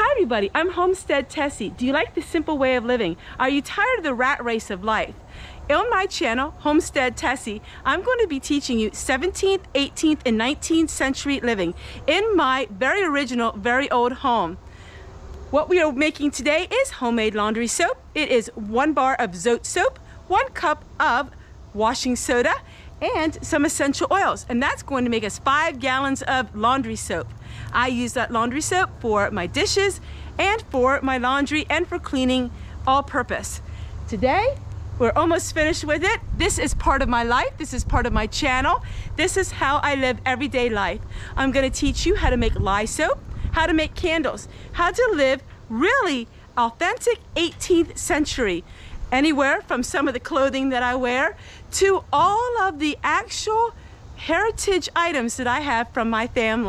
Hi everybody, I'm Homestead Tessie. Do you like the simple way of living? Are you tired of the rat race of life? On my channel, Homestead Tessie, I'm going to be teaching you 17th, 18th, and 19th century living in my very original, very old home. What we are making today is homemade laundry soap. It is one bar of Zote soap, one cup of washing soda, and some essential oils. And that's going to make us five gallons of laundry soap. I use that laundry soap for my dishes and for my laundry and for cleaning all purpose. Today, we're almost finished with it. This is part of my life. This is part of my channel. This is how I live everyday life. I'm gonna teach you how to make lye soap, how to make candles, how to live really authentic 18th century anywhere from some of the clothing that I wear to all of the actual heritage items that I have from my family.